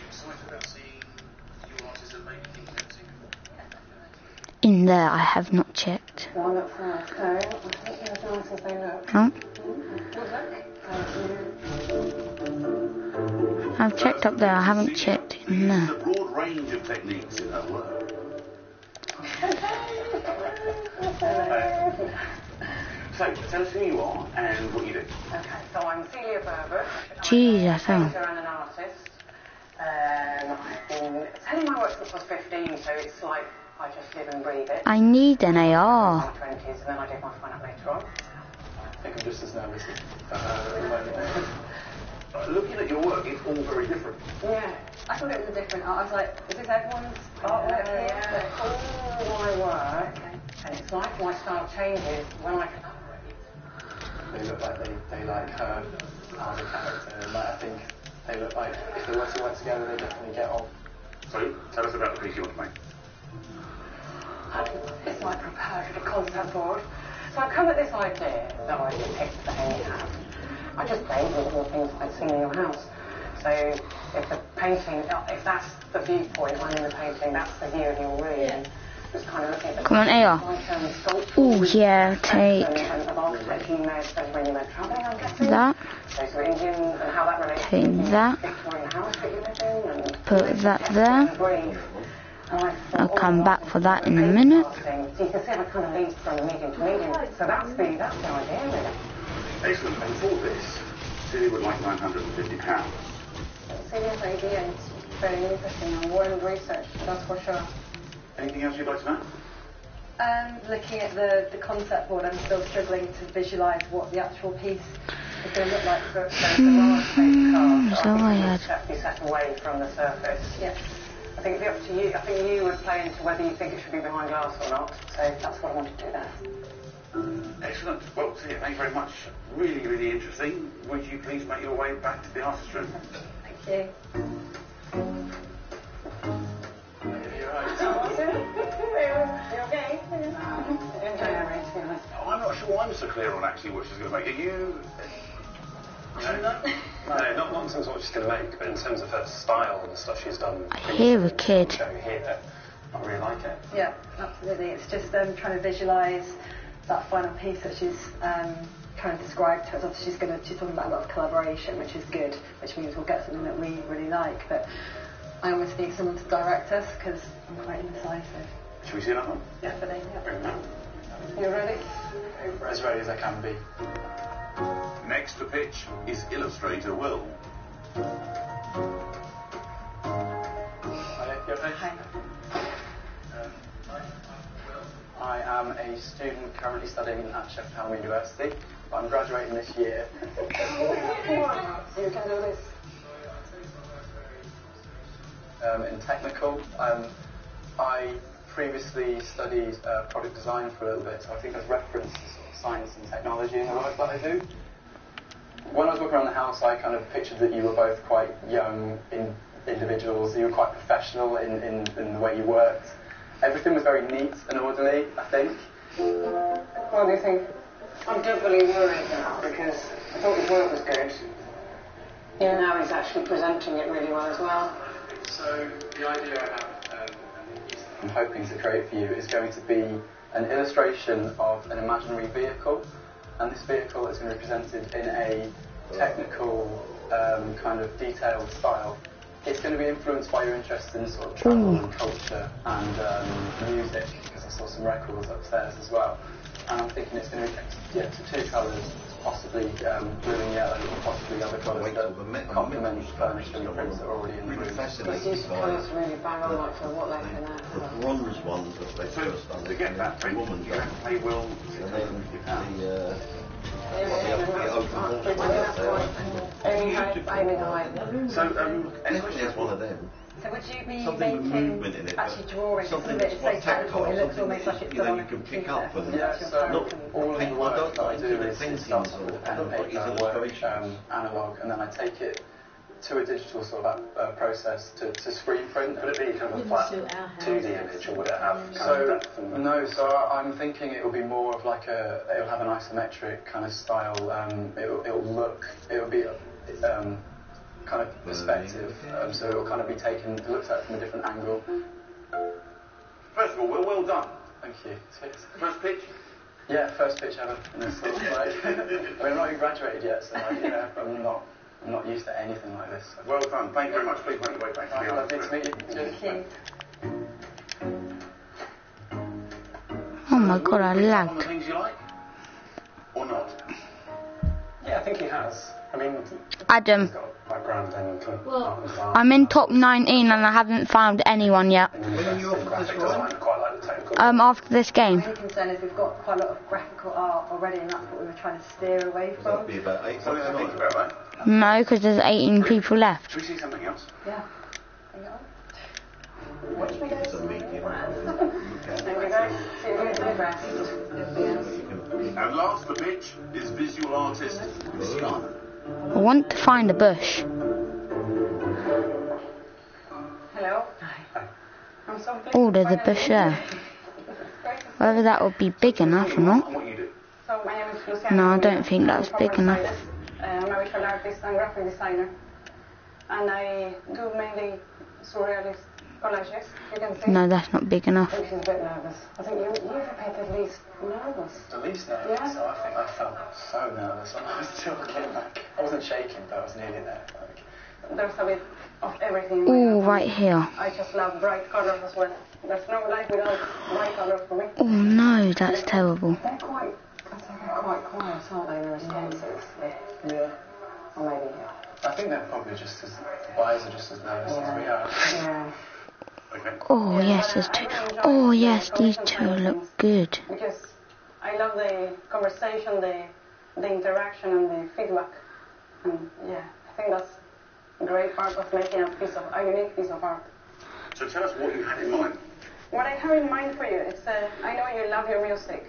Excited about seeing your artists that maybe think you've seen before. In there, I have not checked. one at first. So I think they're as nice as they look. Huh? Look. I've checked up there, I haven't checked in there. broad range of techniques in her work. So, tell us who you are and what you do. Okay, so I'm Celia Burbage. Jesus, I'm a oh. painter and an artist. Um, I've been selling my work since I was 15, so it's like I just live and breathe it. I need an AR. my 20s, and then I did my fine art later on. I think I'm just as nervous as uh, at the moment. Uh, Looking at your work, it's all very different. Yeah. I thought it was a different art. I was like, is this everyone's artwork here? It's all my work. And it's like my style changes when I collaborate. they look like they, they like her as a character. And like, I think they look like if they were to work together, they definitely get on. So, tell us about the piece you want to make. It's like prepared for the concept board. So I come at this idea that I depict the hanging hat. I just paint all the things I've seen in your house. So if the painting, if that's the viewpoint, I'm in the painting, that's the view of your room. Just kind of looking at the Come on, AR. like, sculpture Oh yeah, take and, and of architecture you may have spent when you went travelling, I'm guessing. that, So it's Indian and how that relates take to that, Victorian house that you live in. And put that there. I thought, I'll oh, come back for that in a minute. So you can see how it kind of leads from medium to medium. So that's the that's the idea really. Excellent. And for this, Celia would like £950. Serious idea and it's very interesting and well researched, that's for sure. Anything else you'd like to know? Um, looking at the, the concept board, I'm still struggling to visualise what the actual piece is going to look like for, for the large face card. So I had. Set, be set away from the surface. Yeah. I think it'd be up to you. I think you would play into whether you think it should be behind glass or not. So that's what I wanted to do there. Excellent. Well, Celia, thank you very much. Really, really interesting. Would you please make your way back to the artist room? Thank you. I'm not sure I'm so clear on actually what she's going to make. Are you? No, not, not in terms of what she's going to make, but in terms of her style and the stuff she's done. I hear a kid. Show here, I really like it. Yeah, absolutely. It's just um, trying to visualise that final piece that she's um, kind of described to us. Obviously, she's going to she's talking about a lot of collaboration, which is good, which means we'll get something that we really like. But I almost need someone to direct us because I'm quite indecisive. Should we see that one? Definitely. Bring that. You ready? As ready as I can be. Next to pitch is illustrator Will. Hi, you okay? Hi. Um, I am a student currently studying at Sheffield University. I'm graduating this year. You can do this. um, in technical. Um, I previously studied uh, product design for a little bit, so I think referenced sort of science and technology in the work that I do. When I was walking around the house, I kind of pictured that you were both quite young in individuals. You were quite professional in, in, in the way you worked. Everything was very neat and orderly, I think. What do you think? I'm doubly worried now because I thought his work was good. Yeah, now he's actually presenting it really well as well. So the idea I have, um, I'm hoping to create for you is going to be an illustration of an imaginary vehicle, and this vehicle is going to be presented in a technical, um, kind of detailed style. It's going to be influenced by your interest in sort of travel and culture and um, music, because I saw some records upstairs as well. And I'm thinking it's going to be kept yeah, to two colours, possibly um, blue and yellow, or possibly other colours that complement the furniture and prints that are already in the room. These used colours really bang on like for what they can The bronze ones that they So, first done, to get that print, woman you done. to Will And then the, uh, So, um, any questions? has one of them. So would you be Something with making movement in it, actually drawing something something that's that's so tactile, it looks something almost like that, it's you know, you can pick up and- That's your so phone. all of the I work don't I like do doing is, things is starts in with a sort pen of and like paper these work, um, analog, and then I take it to a digital sort of uh, process to, to screen print. Would it be kind of a flat 2D image, or would it have kind So of depth and no, so I- I'm thinking it will be more of like a. It'll have an isometric kind of style. Um, it'll, it'll look. It'll be um, kind of perspective. Um, so it'll kind of be taken, looked at from a different angle. First of all, well, well done. Thank you. Cheers. First pitch. Yeah, first pitch ever. [LAUGHS] In this sort of like, I mean, I'm not even graduated yet, so like, you know, I'm not. I'm not used to anything like this. So. Well done. Thank you very much. Please make your way back to the lovely to meet you. Cheers. Thank Oh my god, I Some the lagged. things you like, or not? Yeah, I think he has. I mean, Adam, he's got a background in Well, art and design. I'm in top 19 and I haven't found anyone yet. Um, after this game. My concern is we've got quite a lot of graphical art already, and that's what we were trying to steer away That'd be about eight Something to think about, right? No, because there's 18 people left. Should we see something else? Yeah. Watch me go. It's a medium. [LAUGHS] We go. See if there's no rest. And last the pitch is visual artist Scott. I want to find a bush. Hello. I'm so. Oh, there's a bush there. Whether that would be big enough or not. And what you do. So my name is Luciana. No, I don't think that's big enough. Uh, I'm a visual artist and graphic designer. And I do mainly surrealist collages. You can see. No, that's not big enough. I enough. think she's a bit nervous. I think you, you've appeared at least nervous. The least nervous, Yeah. so I think I felt so nervous I was talking. Like, I wasn't shaking, but I was nearly there. Like, There's a bit of everything. in my Oh, right here. I just love bright colors as well. There's no life without bright colors for. Oh no, that's terrible. They're quite, they're quite quiet, aren't they, the responses? yeah. Or maybe, yeah. I think they're probably just as, the buyers are just as nervous as we are. Yeah. Okay. Oh yes, there's two. Oh yes, these two look good. Because I love the conversation, the, the interaction and the feedback. And yeah, I think that's a great part of making a piece of, a unique piece of art. So tell us what you had in mind. What I have in mind for you is, uh, I know you love your music.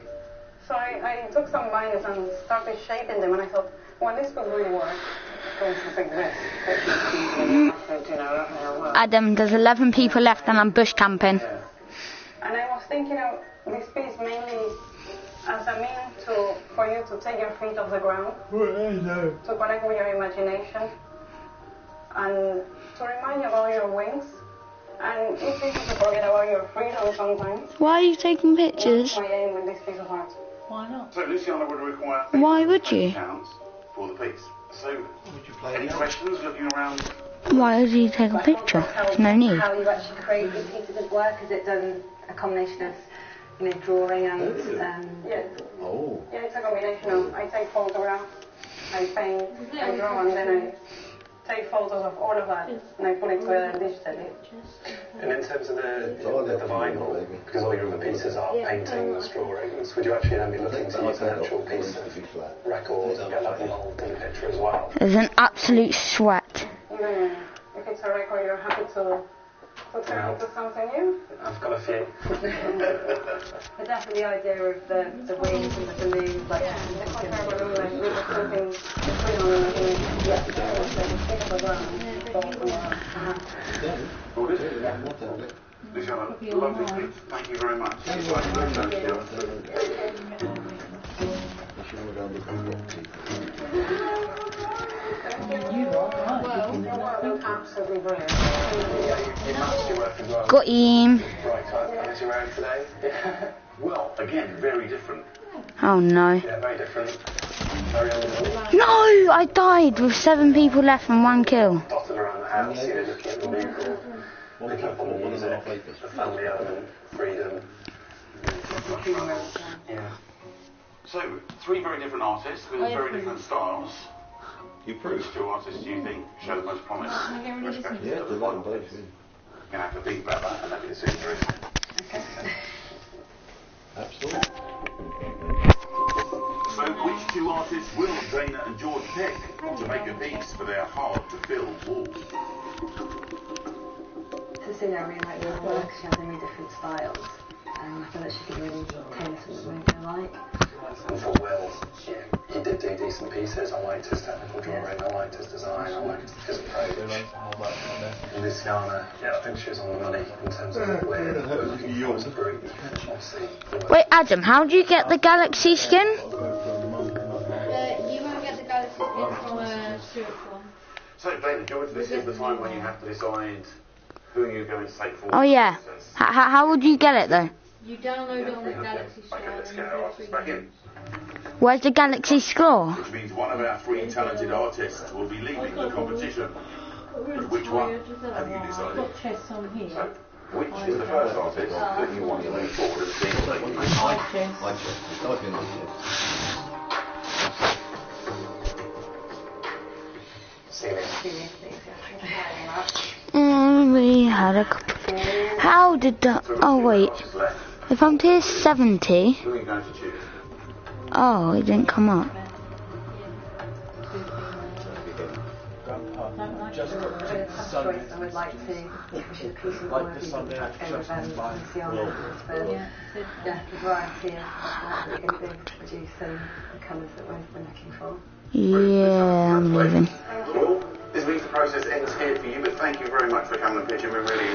So I, I took some vines and started shaping them and I thought, well, this could really work. Going to pick this. You know, well. Adam, there's 11 people left and I'm bush camping. And I was thinking of this piece mainly as a means to for you to take your feet off the ground, to connect with your imagination, and to remind you about your wings. And it's easy to forget about your freedom sometimes. Why are you taking pictures? That's my aim with this piece of art. Why not? So Luciana would require Why would you? pounds for the piece. So, any questions looking around? Why would you take a picture? There's no need. How you actually create the pieces of work? Is it done a combination of, you know, drawing and um, Yeah. Oh. Yeah, it's a combination of I take photographs, I paint, I draw, and then I take photos of all of that and I put it together digitally. And in terms of the, the, the vinyl, because all your other pieces are paintings, drawings, would you actually then be looking to use an actual piece of record and get that involved in the picture as well? There's an absolute sweat. Even if it's a record, you're happy to, to turn it into something new. I've got a few. [LAUGHS] but definitely the idea of the, the wings and the balloons, like Yeah, it's like a balloon, like we just putting between on the balloon. Yeah, it's like a stick of the ground, fall from the ground. Uh-huh. All good? Luciana, lovely speech. Thank you very much. Thank Absolutely brilliant. It maps your work as well. Got him. Well, again, very different. Oh no. No! I died with seven people left and one kill. So, three very different artists with very different styles. You Which prove. two artists do you think show the most promise? Respect Yeah, to do the that and final both. piece. You're going to have to think about that and let me see if there is. Absolutely. So, which two artists will Dana and George pick to make a piece for their hard-to-fill walls? Cecilia, I really like your work. She has so many different styles. Um, I feel that she could really tailor something that we like. And for Will, yeah, he did do decent pieces. I liked his technical drawing, I liked his design, I liked his approach. And Luciana, yeah, I think she was on the money in terms of what we're, we're looking for as a group. Obviously, Wait, Adam, how do you get the galaxy skin? Uh, you won't get the galaxy skin from a Stuart one. So, Dana, George, this is the time when you have to decide who you're going to take forward. Oh yeah. H- h- how would you get it though? You download it on the Galaxy Store. Okay, let's get our you artists back in. Where's the galaxy score? Which means one of our three talented artists will be leaving the competition. But which one have you decided? chess on here. So, which is the first artist that you want to move forward as being taken? I check. I've been on check. Mm, we had a couple. How did that? Oh wait. If I'm tier 70, oh, it didn't come up. Just Choice, I would like to which a piece of Like the Sunday after go with just by Luciana yeah, the variety of work that we're going to produce and the colours that we're, we're looking for. Yeah, I'm leaving. This means the process ends here for you, but thank you very much for coming and pitching. We really